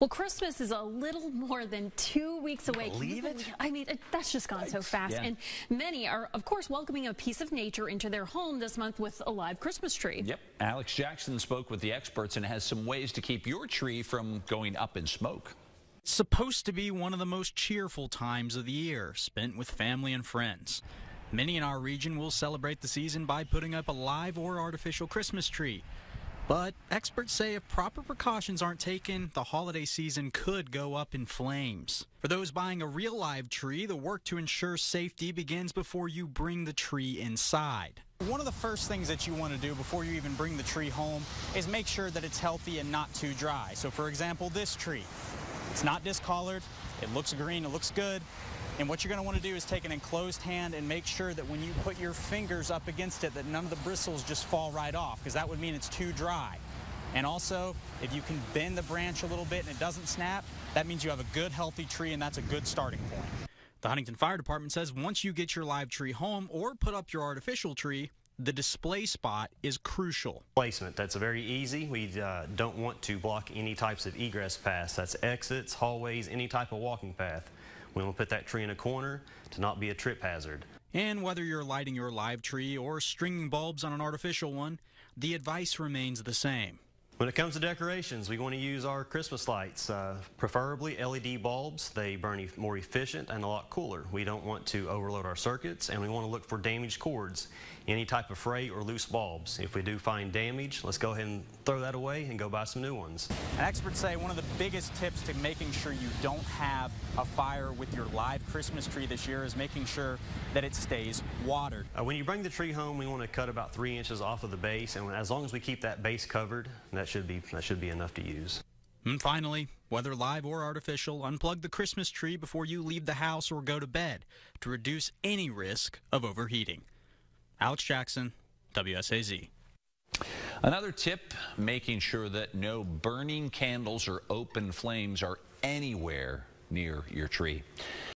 Well, Christmas is a little more than two weeks away. Believe it? I mean, it, that's just gone so fast. Yeah. And many are, of course, welcoming a piece of nature into their home this month with a live Christmas tree. Yep. Alex Jackson spoke with the experts and has some ways to keep your tree from going up in smoke. It's supposed to be one of the most cheerful times of the year, spent with family and friends. Many in our region will celebrate the season by putting up a live or artificial Christmas tree. But experts say if proper precautions aren't taken, the holiday season could go up in flames. For those buying a real live tree, the work to ensure safety begins before you bring the tree inside. One of the first things that you want to do before you even bring the tree home is make sure that it's healthy and not too dry. So, for example, this tree, it's not discolored, it looks green, it looks good. And what you're going to want to do is take an enclosed hand and make sure that when you put your fingers up against it that none of the bristles just fall right off because that would mean it's too dry. And also, if you can bend the branch a little bit and it doesn't snap, that means you have a good healthy tree and that's a good starting point. The Huntington Fire Department says once you get your live tree home or put up your artificial tree, the display spot is crucial. Placement, that's very easy. We uh, don't want to block any types of egress paths. That's exits, hallways, any type of walking path. We want to put that tree in a corner to not be a trip hazard. And whether you're lighting your live tree or stringing bulbs on an artificial one, the advice remains the same. When it comes to decorations, we want to use our Christmas lights, uh, preferably LED bulbs. They burn more efficient and a lot cooler. We don't want to overload our circuits, and we want to look for damaged cords, any type of fray or loose bulbs. If we do find damage, let's go ahead and throw that away and go buy some new ones. And experts say one of the biggest tips to making sure you don't have a fire with your live Christmas tree this year is making sure that it stays watered. Uh, when you bring the tree home, we want to cut about three inches off of the base, and as long as we keep that base covered, that should be that should be enough to use. And finally, whether live or artificial, unplug the Christmas tree before you leave the house or go to bed to reduce any risk of overheating. Alex Jackson, WSAZ. Another tip, making sure that no burning candles or open flames are anywhere near your tree.